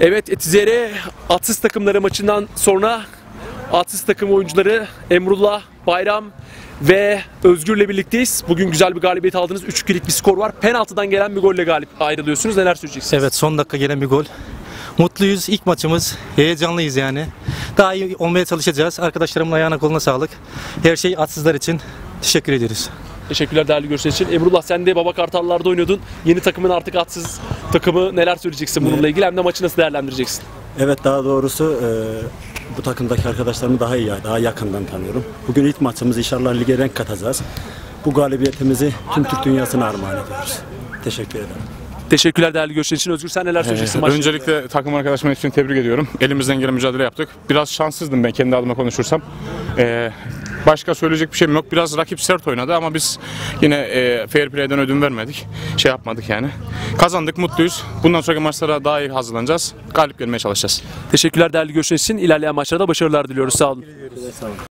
Evet Etizere atsız takımları maçından sonra atsız takım oyuncuları Emrullah, Bayram ve Özgür'le birlikteyiz. Bugün güzel bir galibiyet aldınız. 3-2'lik bir skor var. Penaltıdan gelen bir golle galip ayrılıyorsunuz. Neler söyleyeceksiniz? Evet son dakika gelen bir gol. Mutluyuz. İlk maçımız. Heyecanlıyız yani. Daha iyi olmaya çalışacağız. Arkadaşlarımın ayağına koluna sağlık. Her şey atsızlar için. Teşekkür ederiz. Teşekkürler değerli görüşler için. Emrullah sen de Baba Kartallar'da oynuyordun. Yeni takımın artık atsız takımı neler söyleyeceksin bununla ilgili hem de maçı nasıl değerlendireceksin? Evet daha doğrusu e, bu takımdaki arkadaşlarımı daha iyi, daha yakından tanıyorum. Bugün ilk maçımız inşallah lige renk katacağız. Bu galibiyetimizi tüm Türk dünyasına armağan ediyoruz. Teşekkür ederim. Teşekkürler değerli görüşler için. Özgür sen neler söyleyeceksin? Ee, öncelikle takım arkadaşımın için tebrik ediyorum. Elimizden gelen mücadele yaptık. Biraz şanssızdım ben kendi adıma konuşursam. Ee, başka söyleyecek bir şeyim yok. Biraz rakip sert oynadı ama biz yine e, fair play'den ödün vermedik. Şey yapmadık yani. Kazandık, mutluyuz. Bundan sonraki maçlara daha iyi hazırlanacağız. Galip gelmeye çalışacağız. Teşekkürler değerli görüşler için. İlerleyen maçlarda başarılar diliyoruz. Sağ olun.